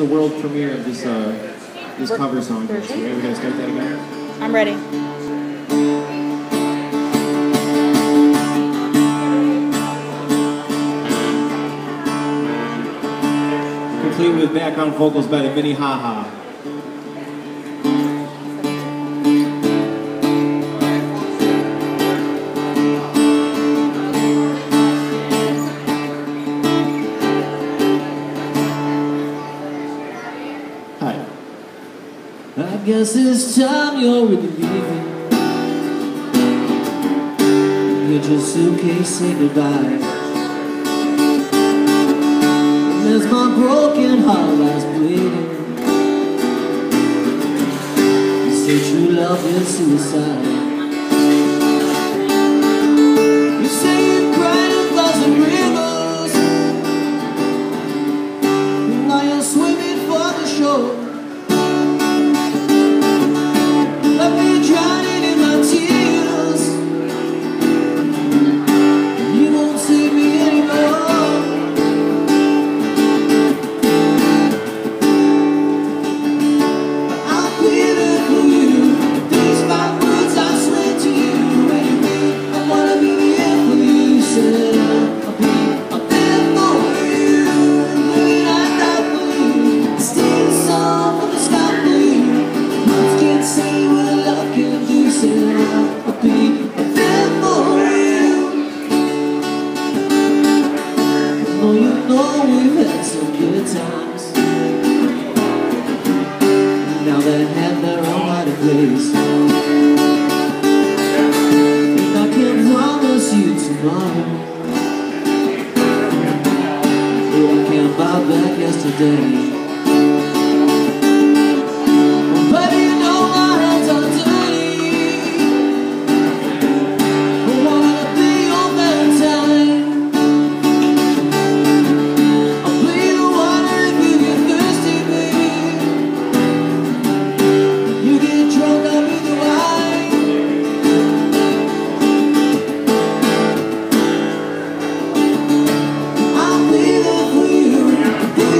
the world premiere of this uh, this cover song. So we gotta start that again. I'm ready. Complete with background vocals by the Minne Ha Ha. I guess it's time you're leaving. Get your suitcase, say goodbye. And there's my broken heart lies bleeding. You say true love is suicide. You're swimming for the shore. Place. And I can promise you tomorrow. Oh, I can't buy back yesterday.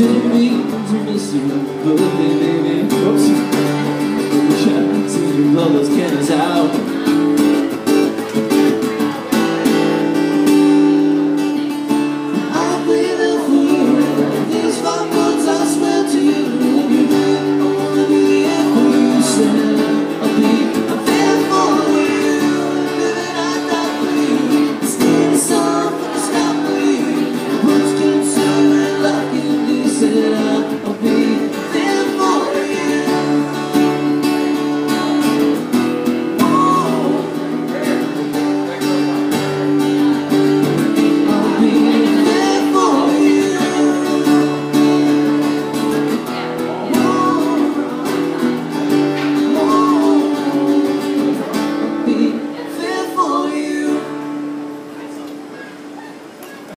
Didn't mean to miss you, but baby, oops.